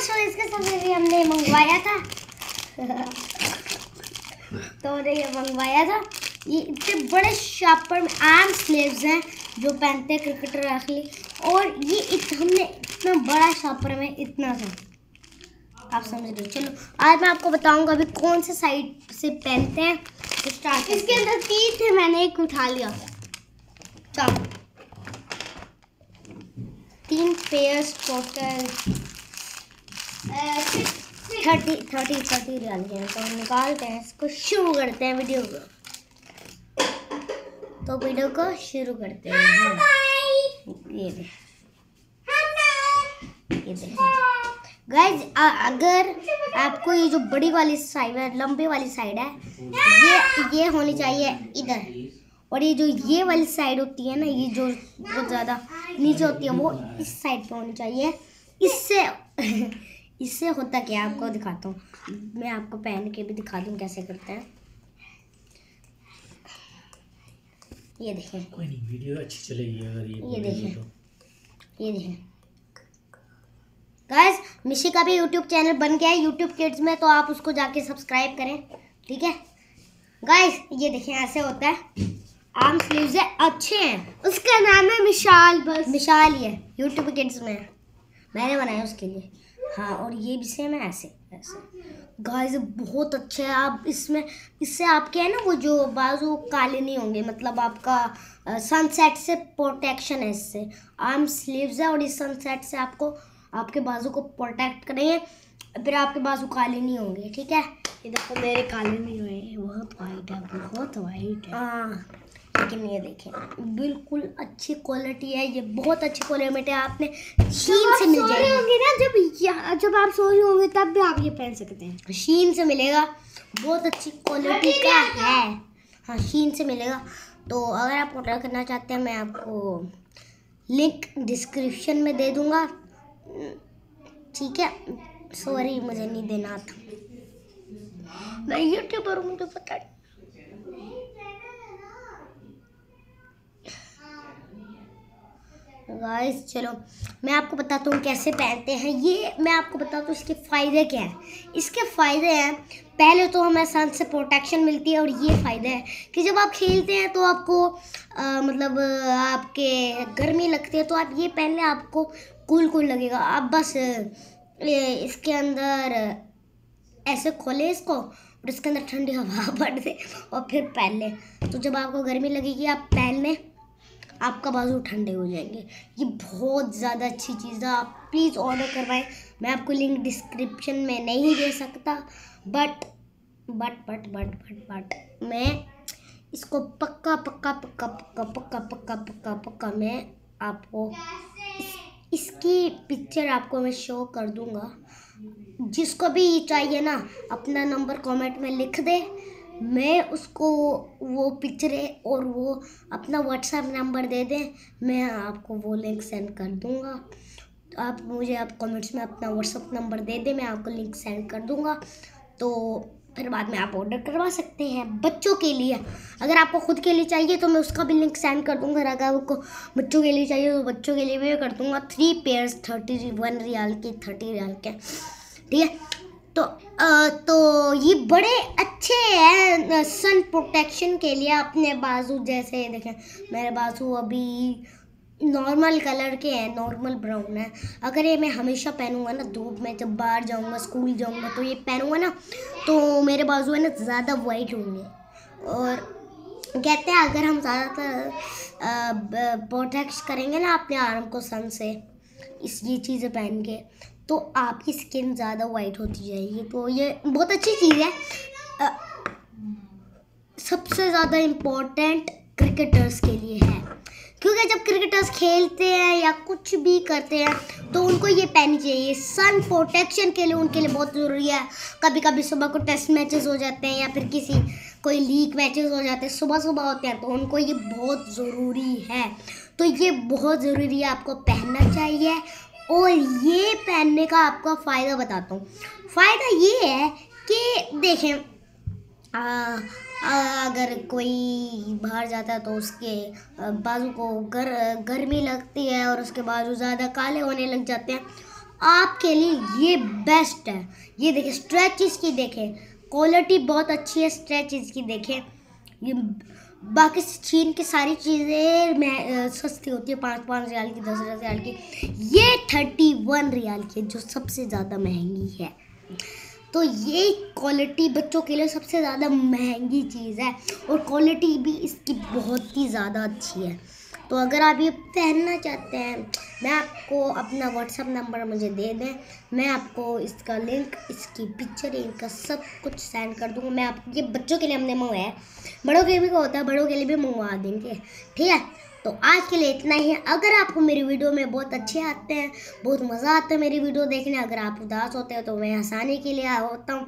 परसों इसके साथ भी हमने मंगवाया था। तो ये मंगवाया था। ये इतने बड़े शार्पर में आर्म स्लेव्स हैं जो पहनते हैं क्रिकेटर असली और ये इत, हमने इतना बड़ा शार्पर में इतना था। आप समझ रहे चलो आज मैं आपको बताऊँगा अभी कौन से साइड से पहनते हैं तो इसके अंदर तीन थे मैंने एक उठा लिया। चलो। तीन pairs total thirty thirty thirty हैं तो निकालते हैं इसको शुरू करते हैं वीडियो को। तो वीडियो को शुरू करते हैं। हाँ। ये देख। ये देख। गाइज़ अगर आपको ये जो बड़ी वाली साइड है लंबी वाली साइड है ये ये होनी चाहिए इधर। और ये जो ये वाली साइड होती है ना ये जो बहुत ज़्यादा नीचे होती है वो इस साइड पे होनी चाहिए। इससे इससे होता क्या आपको दिखाता हूँ। मैं आपको पहन के भी दिखा दूँ कैसे करते हैं। ये देखें। कोई नहीं वीडियो अच्छी चलेगी अगर ये ये देखें। तो। ये देखें। गाइस मिशी का भी यूट्यूब चैनल बन गया है। यूट्यूब किड्स में तो आप उसको जाके सब्सक्राइब करें। ठीक है? गाइस ये देखें ऐसे होता है। आर्म स्लीव्स है। अच्छे हैं। उसका नाम है मिशाल बस। मिशाल ही है। यूट्यूब किड्स में। मैंने बनाया उसके लिए। हाँ और ये भी सेम है ऐसे ऐसे। गाइस बहुत अच्छे है। आप इसमें इससे आपके है ना वो जो बाजू काले नहीं होंगे मतलब आपका सनसेट से प्रोटेक्शन है इससे। आर्म स्लीव्स है और इस सनसेट से आपको आपके बाजू को प्रोटेक्ट करेंगे। फिर आपके बाजू काले नहीं होंगे ठीक है? ये देखो मेरे काले नहीं हुए बहुत वाइट है बहुत वाइट है। हाँ। लेकिन ये देखें। बिल्कुल अच्छी क्वालिटी है ये बहुत अच्छी क्वालिटी है आपने शीन से मिल जाएगी। ना जब या- जब आप सो रहे होंगे तब भी आप ये पहन सकते हैं। शीन से मिलेगा। बहुत अच्छी क्वालिटी का है। हाँ शीन से मिलेगा। तो अगर आप ऑर्डर करना चाहते हैं मैं आपको लिंक डिस्क्रिप्शन में दे दूँगा। ठीक है? सॉरी मुझे नहीं देना था। मैं यूट्यूबर हूँ मुझे पता गाइस चलो मैं आपको बताता हूँ कैसे पहनते हैं। ये मैं आपको बताता हूँ इसके फ़ायदे क्या हैं। इसके फ़ायदे हैं पहले तो हमें सन से प्रोटेक्शन मिलती है और ये फ़ायदा है कि जब आप खेलते हैं तो आपको अ, मतलब आपके गर्मी लगती है तो आप ये पहन लें आपको कूल कूल लगेगा। आप बस इसके अंदर ऐसे खोले इसको और इसके अंदर ठंडी हवा भर दे और फिर पहन लें। तो जब आपको गर्मी लगेगी आप पहन लें। आपका बाजू ठंडे हो जाएँगे। ये बहुत ज़्यादा अच्छी चीज़ है आप प्लीज़ ऑर्डर करवाएँ। मैं आपको लिंक डिस्क्रिप्शन में नहीं दे सकता but but but but but but मैं इसको पक्का पक्का पक्का पक्का पक्का पक्का पक्का पक्का मैं आपको इस, इसकी पिक्चर आपको मैं शो कर दूँगा। जिसको भी चाहिए ना अपना नंबर कमेंट में लिख दे। मैं उसको वो पिक्चरें और वो अपना व्हाट्सएप नंबर दे दें, मैं आपको वो लिंक सेंड कर दूँगा। आप मुझे, आप कमेंट्स में अपना व्हाट्सएप नंबर दे दें, मैं आपको लिंक सेंड कर दूँगा। तो फिर बाद में आप ऑर्डर करवा सकते हैं बच्चों के लिए। अगर आपको खुद के लिए चाहिए तो मैं उसका भी लिंक सेंड कर दूँगा। अगर आपको बच्चों के लिए चाहिए तो बच्चों के लिए भी कर दूँगा। Three pairs thirty one riyal के थर्टी रियाल के। ठीक है? तो अ, तो ये बड़े अच्छे हैं सन प्रोटेक्शन के लिए अपने बाजू जैसे देखें मेरे बाजू अभी नॉर्मल कलर के हैं नॉर्मल ब्राउन है। अगर ये मैं हमेशा पहनूँगा ना धूप में जब बाहर जाऊँगा स्कूल जाऊँगा तो ये पहनूँगा ना तो मेरे बाजू है ना ज़्यादा वाइट होंगे। और कहते हैं अगर हम ज़्यादातर प्रोटेक्ट करेंगे ना अपने आर्म को सन से इस ये चीज़ें पहन के तो आपकी स्किन ज़्यादा वाइट होती जाएगी। तो ये बहुत अच्छी चीज़ है। अ, सबसे ज़्यादा इम्पोर्टेंट क्रिकेटर्स के लिए है। क्योंकि जब क्रिकेटर्स खेलते हैं या कुछ भी करते हैं तो उनको ये पहननी चाहिए। सन प्रोटेक्शन के लिए उनके लिए बहुत ज़रूरी है। कभी कभी सुबह को टेस्ट मैचेस हो जाते हैं या फिर किसी कोई लीग मैचेस हो जाते हैं सुबह सुबह होते हैं तो उनको ये बहुत ज़रूरी है। तो ये बहुत ज़रूरी है आपको पहनना चाहिए। और ये पहनने का आपका फ़ायदा बताता हूँ। फ़ायदा ये है कि देखें आ, आ, अगर कोई बाहर जाता है तो उसके बाजू को गर गर्मी लगती है और उसके बाजू ज़्यादा काले होने लग जाते हैं। आपके लिए ये बेस्ट है। ये देखें स्ट्रेच इसकी देखें। क्वालिटी बहुत अच्छी है स्ट्रेच इसकी देखें। ये बाकी चीन की सारी चीज़ें मैं सस्ती होती है, पाँच पाँच रियाल की, दस दस रियाल की। ये थर्टी वन रियाल की जो सबसे ज़्यादा महँगी है। तो ये क्वालिटी बच्चों के लिए सबसे ज़्यादा महँगी चीज़ है, और क्वालिटी भी इसकी बहुत ही ज़्यादा अच्छी है। तो अगर आप ये पहनना चाहते हैं, मैं आपको अपना व्हाट्सअप नंबर मुझे दे दें। मैं आपको इसका लिंक इसकी पिक्चर इनका सब कुछ सेंड कर दूँगा। मैं आप, ये बच्चों के लिए हमने मंगवाया है। बड़ों के लिए भी होता है, बड़ों के लिए भी मंगवा देंगे। ठीक है? तो आज के लिए इतना ही अगर आपको मेरी वीडियो में बहुत अच्छे आते हैं, बहुत मज़ा आता है मेरी वीडियो देखने, अगर आप उदास होते हैं तो मैं हंसाने के लिए होता हूँ।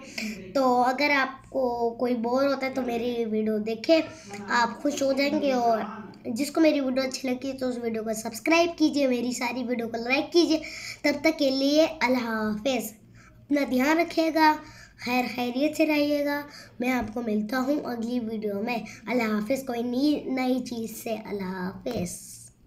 तो अगर आपको कोई बोर होता है तो मेरी वीडियो देखें, आप खुश हो जाएँगे और जिसको मेरी वीडियो अच्छी लगी तो उस वीडियो को सब्सक्राइब कीजिए, मेरी सारी वीडियो को लाइक कीजिए। तब तक के लिए अल्लाह हाफिज़। अपना ध्यान रखिएगा। खैर खैरियत से रहिएगा। मैं आपको मिलता हूँ अगली वीडियो में। अल्लाह हाफिज़, कोई नई नई चीज़ से अल्लाह हाफिज़।